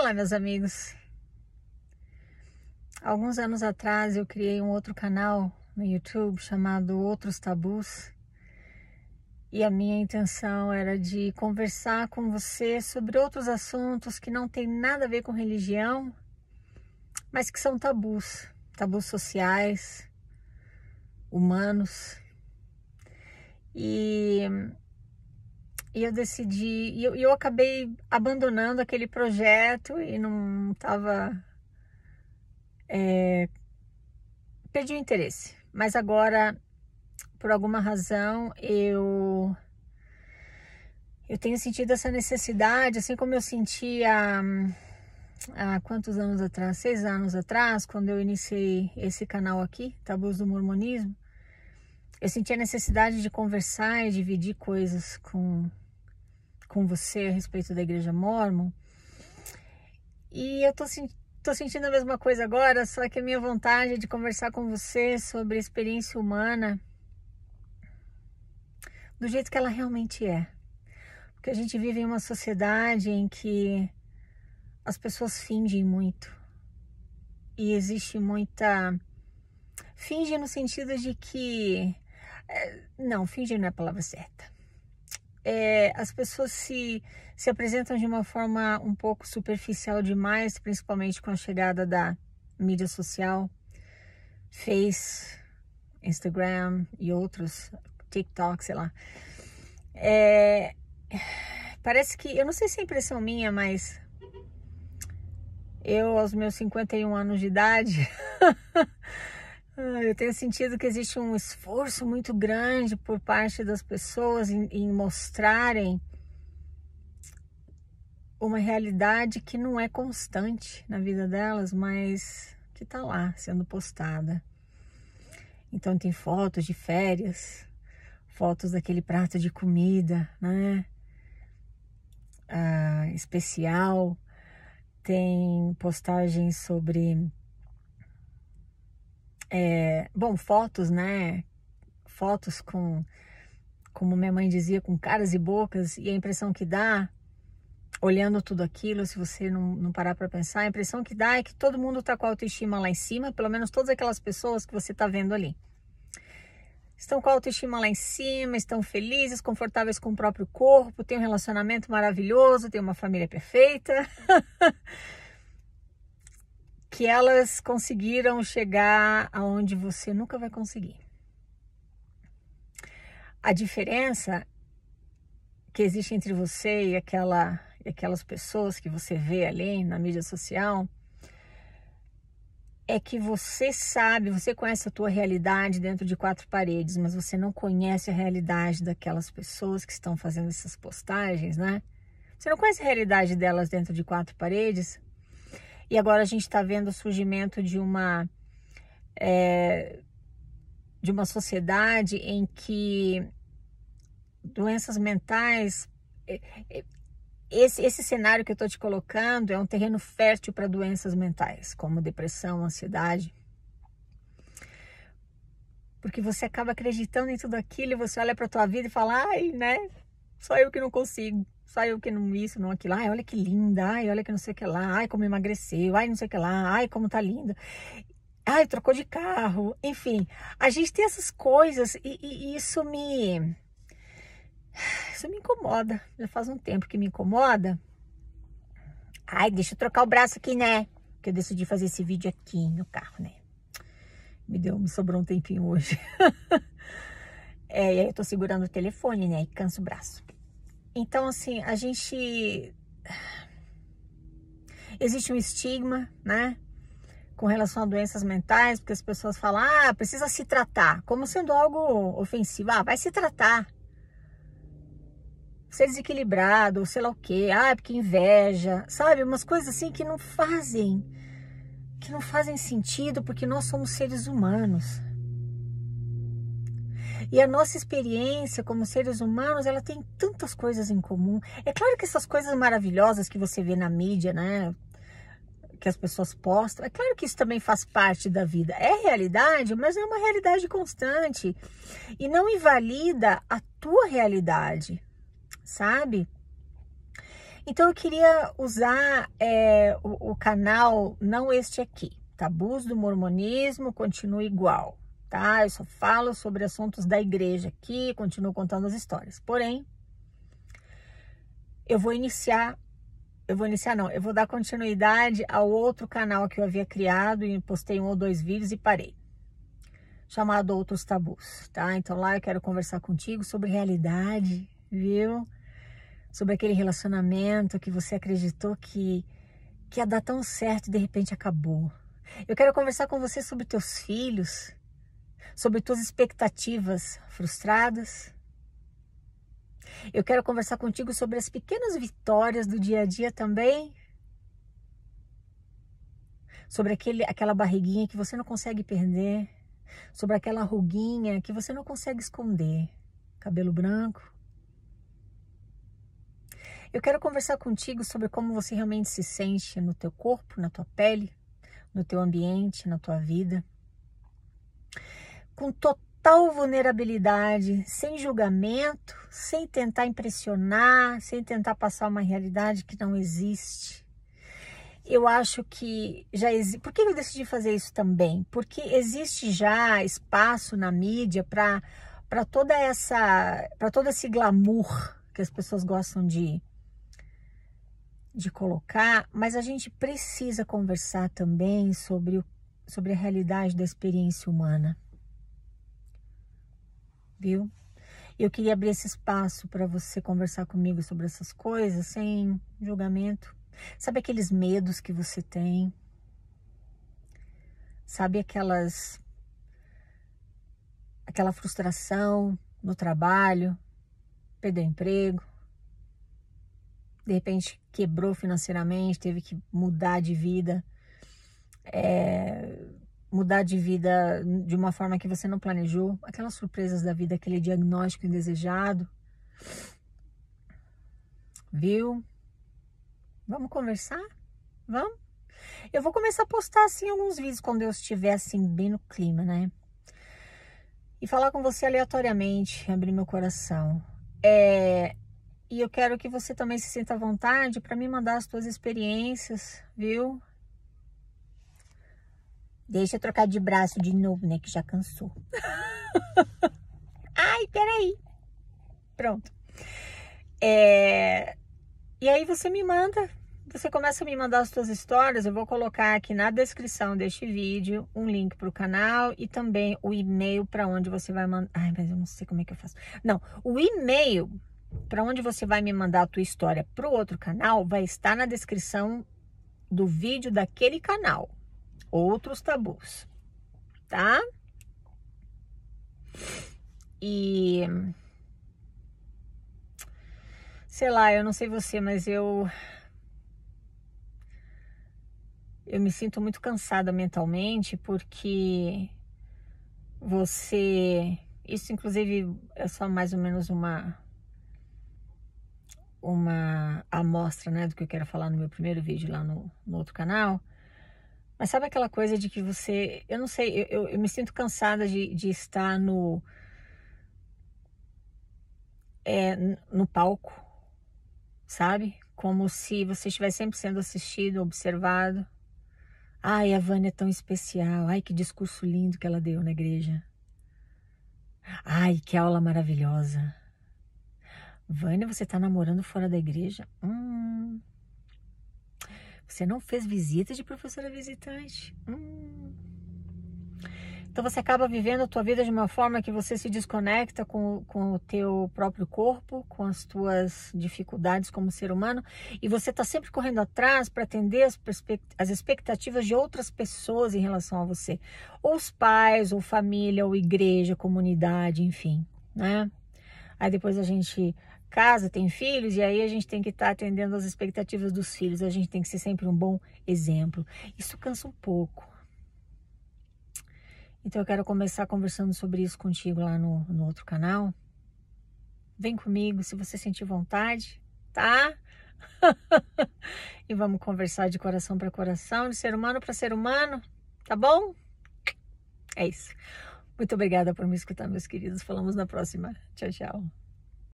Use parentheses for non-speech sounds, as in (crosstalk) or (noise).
Olá, meus amigos. Alguns anos atrás eu criei um outro canal no YouTube chamado Outros Tabus. E a minha intenção era de conversar com você sobre outros assuntos que não tem nada a ver com religião, mas que são tabus, tabus sociais, humanos. E, e eu decidi, e eu, eu acabei abandonando aquele projeto e não estava. É, perdi o interesse. Mas agora, por alguma razão, eu eu tenho sentido essa necessidade, assim como eu sentia há quantos anos atrás? Seis anos atrás, quando eu iniciei esse canal aqui, Tabus do Mormonismo, eu senti a necessidade de conversar e dividir coisas com, com você a respeito da Igreja Mormon. E eu tô, tô sentindo a mesma coisa agora, só que a minha vontade é de conversar com você sobre a experiência humana do jeito que ela realmente é. Porque a gente vive em uma sociedade em que as pessoas fingem muito. E existe muita. Finge no sentido de que. É, não, finge não é a palavra certa. É, as pessoas se, se apresentam de uma forma um pouco superficial demais, principalmente com a chegada da mídia social, Face, Instagram e outros, TikTok, sei lá. É, parece que, eu não sei se é impressão minha, mas eu, aos meus 51 anos de idade, (laughs) eu tenho sentido que existe um esforço muito grande por parte das pessoas em, em mostrarem uma realidade que não é constante na vida delas, mas que está lá sendo postada. Então tem fotos de férias, fotos daquele prato de comida, né? Ah, especial, tem postagens sobre. É, bom, fotos, né? Fotos com, como minha mãe dizia, com caras e bocas, e a impressão que dá, olhando tudo aquilo, se você não, não parar para pensar, a impressão que dá é que todo mundo tá com a autoestima lá em cima, pelo menos todas aquelas pessoas que você tá vendo ali estão com a autoestima lá em cima, estão felizes, confortáveis com o próprio corpo, têm um relacionamento maravilhoso, têm uma família perfeita. (laughs) que elas conseguiram chegar aonde você nunca vai conseguir. A diferença que existe entre você e aquela e aquelas pessoas que você vê ali na mídia social é que você sabe, você conhece a tua realidade dentro de quatro paredes, mas você não conhece a realidade daquelas pessoas que estão fazendo essas postagens, né? Você não conhece a realidade delas dentro de quatro paredes. E agora a gente está vendo o surgimento de uma é, de uma sociedade em que doenças mentais é, é, esse, esse cenário que eu estou te colocando é um terreno fértil para doenças mentais, como depressão, ansiedade. Porque você acaba acreditando em tudo aquilo e você olha para a tua vida e fala, ai, né? Só eu que não consigo, só eu que não isso, não aquilo. Ai, olha que linda, ai, olha que não sei o que lá, ai, como emagreceu, ai, não sei o que lá, ai, como tá linda. Ai, trocou de carro, enfim. A gente tem essas coisas e, e isso me isso me incomoda. Já faz um tempo que me incomoda. Ai, deixa eu trocar o braço aqui, né? Que eu decidi fazer esse vídeo aqui no carro, né? Me deu, me sobrou um tempinho hoje. (laughs) é, e aí eu tô segurando o telefone, né? E canso o braço. Então, assim, a gente. Existe um estigma, né? Com relação a doenças mentais, porque as pessoas falam, ah, precisa se tratar, como sendo algo ofensivo. Ah, vai se tratar ser desequilibrado, sei lá o quê, ah, porque inveja, sabe? Umas coisas assim que não fazem, que não fazem sentido porque nós somos seres humanos. E a nossa experiência como seres humanos, ela tem tantas coisas em comum. É claro que essas coisas maravilhosas que você vê na mídia, né? Que as pessoas postam, é claro que isso também faz parte da vida. É realidade, mas é uma realidade constante. E não invalida a tua realidade sabe? Então eu queria usar é, o, o canal, não este aqui, Tabus do Mormonismo, continua igual, tá? Eu só falo sobre assuntos da igreja aqui, continuo contando as histórias. Porém, eu vou iniciar, eu vou iniciar não, eu vou dar continuidade ao outro canal que eu havia criado e postei um ou dois vídeos e parei. Chamado Outros Tabus, tá? Então lá eu quero conversar contigo sobre realidade, viu? Sobre aquele relacionamento que você acreditou que, que ia dar tão certo e de repente acabou. Eu quero conversar com você sobre teus filhos, sobre tuas expectativas frustradas, eu quero conversar contigo sobre as pequenas vitórias do dia a dia também. Sobre aquele, aquela barriguinha que você não consegue perder. Sobre aquela ruguinha que você não consegue esconder. Cabelo branco. Eu quero conversar contigo sobre como você realmente se sente no teu corpo, na tua pele, no teu ambiente, na tua vida. Com total vulnerabilidade, sem julgamento, sem tentar impressionar, sem tentar passar uma realidade que não existe. Eu acho que já existe. Por que eu decidi fazer isso também? Porque existe já espaço na mídia para para toda essa, para todo esse glamour que as pessoas gostam de de colocar, mas a gente precisa conversar também sobre sobre a realidade da experiência humana viu? Eu queria abrir esse espaço para você conversar comigo sobre essas coisas sem julgamento. Sabe aqueles medos que você tem? Sabe aquelas aquela frustração no trabalho, perdeu emprego, de repente quebrou financeiramente, teve que mudar de vida, é, mudar de vida de uma forma que você não planejou, aquelas surpresas da vida, aquele diagnóstico indesejado. Viu? Vamos conversar? Vamos? Eu vou começar a postar assim alguns vídeos quando eu estiver assim bem no clima, né? E falar com você aleatoriamente, abrir meu coração. É, e eu quero que você também se sinta à vontade para me mandar as suas experiências, viu? Deixa eu trocar de braço de novo, né? Que já cansou. (laughs) Ai, peraí. Pronto. É... E aí você me manda, você começa a me mandar as suas histórias. Eu vou colocar aqui na descrição deste vídeo um link para o canal e também o e-mail para onde você vai mandar. Ai, mas eu não sei como é que eu faço. Não, o e-mail para onde você vai me mandar a tua história para o outro canal vai estar na descrição do vídeo daquele canal outros tabus, tá? E sei lá, eu não sei você, mas eu eu me sinto muito cansada mentalmente porque você isso inclusive é só mais ou menos uma uma amostra, né, do que eu quero falar no meu primeiro vídeo lá no, no outro canal mas sabe aquela coisa de que você. Eu não sei, eu, eu, eu me sinto cansada de, de estar no. É, no palco, sabe? Como se você estivesse sempre sendo assistido, observado. Ai, a Vânia é tão especial. Ai, que discurso lindo que ela deu na igreja. Ai, que aula maravilhosa. Vânia, você tá namorando fora da igreja? Hum. Você não fez visita de professora visitante. Hum. Então você acaba vivendo a tua vida de uma forma que você se desconecta com, com o teu próprio corpo, com as tuas dificuldades como ser humano, e você está sempre correndo atrás para atender as, as expectativas de outras pessoas em relação a você. Ou os pais, ou família, ou igreja, comunidade, enfim, né? Aí depois a gente casa, tem filhos, e aí a gente tem que estar tá atendendo às expectativas dos filhos, a gente tem que ser sempre um bom exemplo. Isso cansa um pouco. Então eu quero começar conversando sobre isso contigo lá no, no outro canal. Vem comigo se você sentir vontade, tá? (laughs) e vamos conversar de coração para coração, de ser humano para ser humano, tá bom? É isso. Muito obrigada por me escutar, meus queridos. Falamos na próxima. Tchau, tchau.